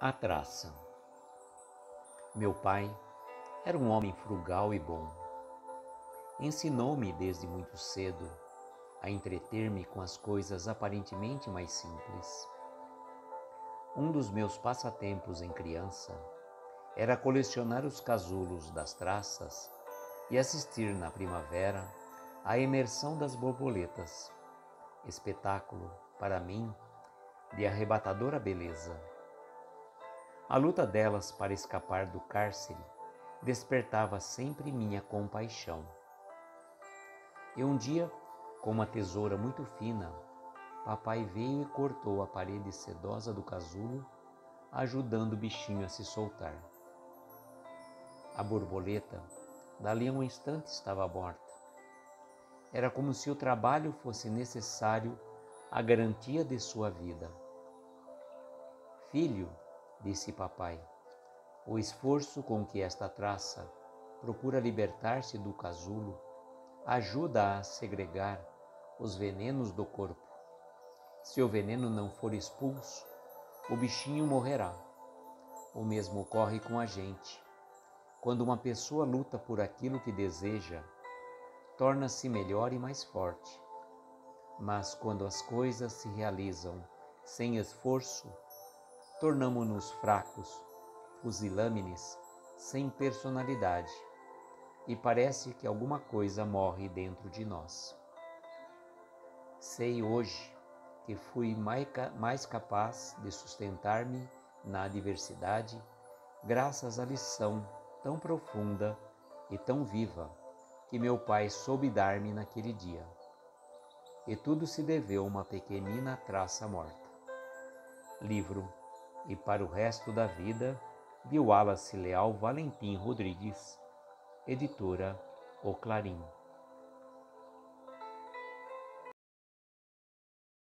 A traça. Meu pai era um homem frugal e bom. Ensinou-me desde muito cedo a entreter-me com as coisas aparentemente mais simples. Um dos meus passatempos em criança era colecionar os casulos das traças e assistir na primavera à emersão das borboletas, espetáculo, para mim, de arrebatadora beleza. A luta delas para escapar do cárcere despertava sempre minha compaixão. E um dia, com uma tesoura muito fina, papai veio e cortou a parede sedosa do casulo, ajudando o bichinho a se soltar. A borboleta, dali a um instante, estava morta. Era como se o trabalho fosse necessário à garantia de sua vida. Filho, disse papai. O esforço com que esta traça procura libertar-se do casulo ajuda a segregar os venenos do corpo. Se o veneno não for expulso, o bichinho morrerá. O mesmo ocorre com a gente. Quando uma pessoa luta por aquilo que deseja, torna-se melhor e mais forte. Mas quando as coisas se realizam sem esforço, tornamo-nos fracos, pusilâmines, sem personalidade, e parece que alguma coisa morre dentro de nós. Sei hoje que fui mais capaz de sustentar-me na adversidade graças à lição tão profunda e tão viva que meu pai soube dar-me naquele dia. E tudo se deveu a uma pequenina traça morta. Livro e para o resto da vida, de Wallace Leal Valentim Rodrigues, editora O Clarim.